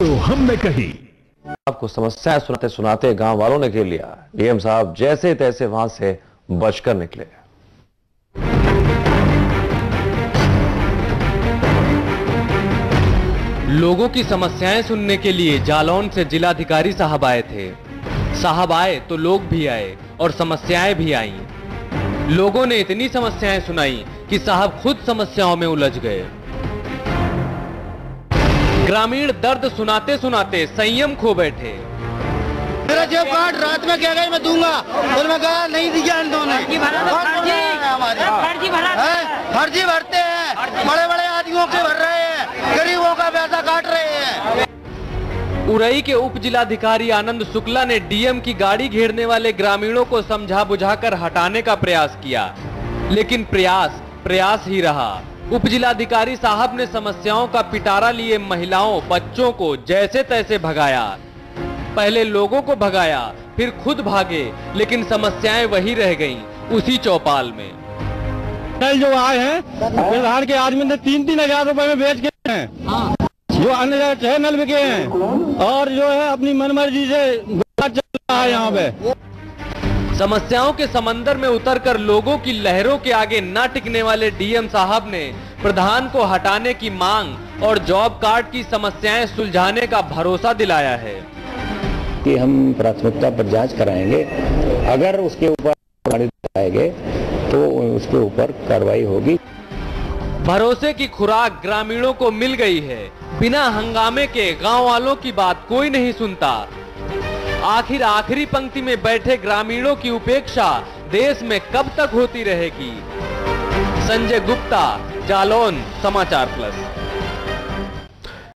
तो हमने कही। आपको समस्याएँ सुनाते सुनाते गाँव वालों ने घेर लिया। डीएम साहब जैसे तैसे वहाँ से बचकर निकले। लोगों की समस्याएँ सुनने के लिए जालौन से जिलाधिकारी साहब आए थे। साहब आए तो लोग भी आए और समस्याएँ भी आईं। लोगों ने इतनी समस्याएँ सुनाई कि साहब खुद समस्याओं में उलझ गए। ग्रामीण दर्द सुनाते सुनाते संयम खो बैठे। मेरा जेब कार्ड रात में क्या गई मैं दूँगा। फिर मैं कहा नहीं दिया इन दोनों फर्जी। भरा तो हैं? फर्जी भरते हैं। बड़े बड़े आदमियों के भर रहे हैं। गरीबों का पैसा काट रहे हैं। उरई के उप जिलाधिकारी आनंद शुक्ला ने डीएम की गाड़ी घेरने वाले ग्रामीणों को समझा बुझाकर हटाने का प्रयास किया। लेकिन प्रयास प्रयास ही रहा। उप जिलाधिकारी साहब ने समस्याओं का पिटारा लिए महिलाओं, बच्चों को जैसे तैसे भगाया। पहले लोगों को भगाया, फिर खुद भागे, लेकिन समस्याएँ वही रह गईं, उसी चौपाल में। कल जो आए हैं प्रधान के आदमी ने तीन तीन हज़ार रूपए में बेच गए हैं। जो अन्य छह नल बिके हैं, और जो है अपनी मनमर्जी से है यहाँ पे। समस्याओं के समंदर में उतरकर लोगों की लहरों के आगे न टिकने वाले डीएम साहब ने प्रधान को हटाने की मांग और जॉब कार्ड की समस्याएँ सुलझाने का भरोसा दिलाया है। कि हम प्राथमिकता पर जाँच कराएँगे। अगर उसके ऊपर आएँगे तो उसके ऊपर कार्रवाई होगी। भरोसे की खुराक ग्रामीणों को मिल गई है। बिना हंगामे के गाँव वालों की बात कोई नहीं सुनता। आखिर आखिरी पंक्ति में बैठे ग्रामीणों की उपेक्षा देश में कब तक होती रहेगी? संजय गुप्ता, जालौन, समाचार प्लस।